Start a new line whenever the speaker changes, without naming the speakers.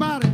arrivare